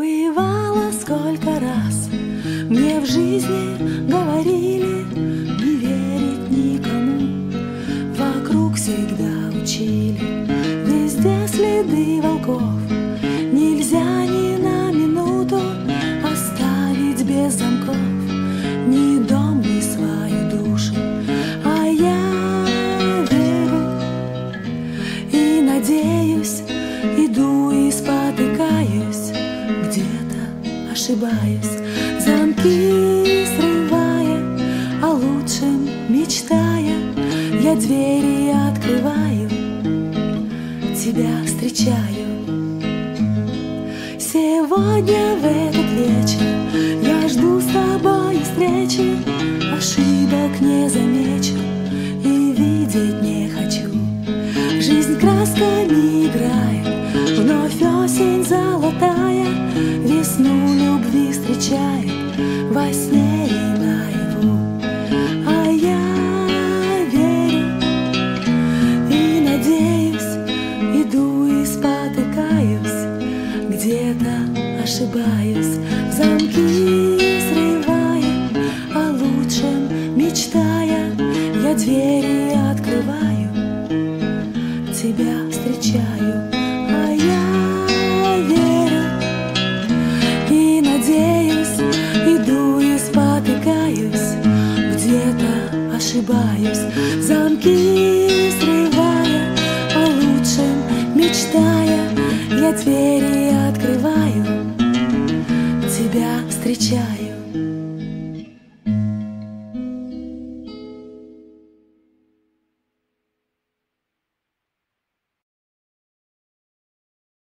Бывало сколько раз мне в жизни говорили Не верить никому. Вокруг всегда учили Везде следы волков Где-то ошибаюсь Замки срывая О лучшем мечтая. Я двери открываю Тебя встречаю. Сегодня в этот вечер Я жду с тобой встречи. Ошибок не замечу И видеть не хочу. Жизнь красками играет любви встречает Во сне и наяву. А я верю и надеюсь Иду и спотыкаюсь Где-то ошибаюсь. Замки срывая О лучшем мечтая Я двери открываю тебя ошибаюсь, замки срывая, о лучшем мечтая, я двери открываю, тебя встречаю.